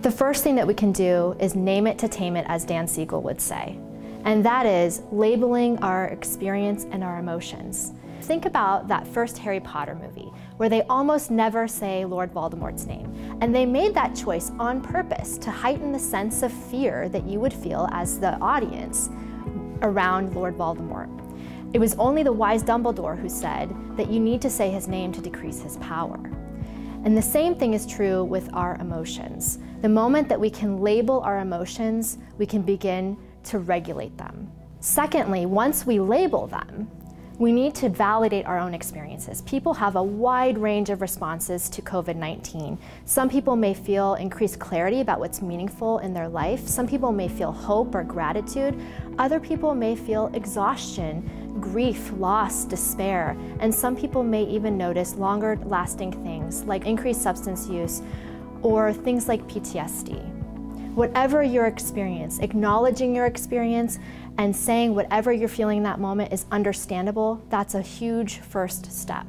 The first thing that we can do is name it to tame it, as Dan Siegel would say. And that is labeling our experience and our emotions. Think about that first Harry Potter movie, where they almost never say Lord Voldemort's name. And they made that choice on purpose to heighten the sense of fear that you would feel as the audience around Lord Voldemort. It was only the wise Dumbledore who said that you need to say his name to decrease his power. And the same thing is true with our emotions. The moment that we can label our emotions, we can begin to regulate them. Secondly, once we label them, we need to validate our own experiences. People have a wide range of responses to COVID 19. Some people may feel increased clarity about what's meaningful in their life. Some people may feel hope or gratitude. Other people may feel exhaustion, grief, loss, despair. And some people may even notice longer lasting things like increased substance use or things like PTSD. Whatever your experience, acknowledging your experience and saying whatever you're feeling in that moment is understandable, that's a huge first step.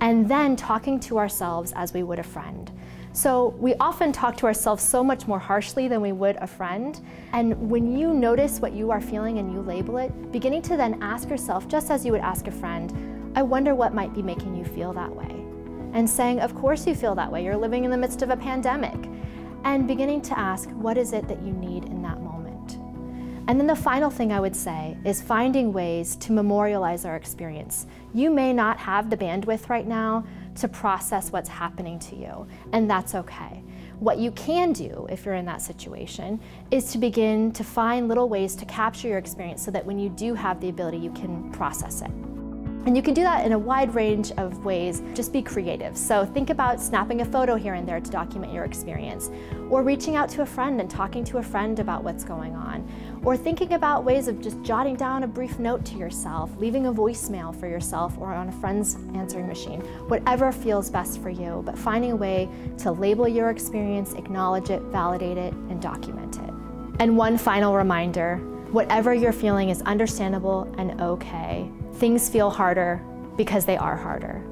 And then talking to ourselves as we would a friend. So we often talk to ourselves so much more harshly than we would a friend. And when you notice what you are feeling and you label it, beginning to then ask yourself, just as you would ask a friend, I wonder what might be making you feel that way. And saying, of course you feel that way. You're living in the midst of a pandemic. And beginning to ask, what is it that you need in that moment? And then the final thing I would say is finding ways to memorialize our experience. You may not have the bandwidth right now to process what's happening to you, and that's okay. What you can do if you're in that situation is to begin to find little ways to capture your experience so that when you do have the ability, you can process it. And you can do that in a wide range of ways. Just be creative. So think about snapping a photo here and there to document your experience, or reaching out to a friend and talking to a friend about what's going on, or thinking about ways of just jotting down a brief note to yourself, leaving a voicemail for yourself or on a friend's answering machine, whatever feels best for you, but finding a way to label your experience, acknowledge it, validate it, and document it. And one final reminder, whatever you're feeling is understandable and okay. Things feel harder because they are harder.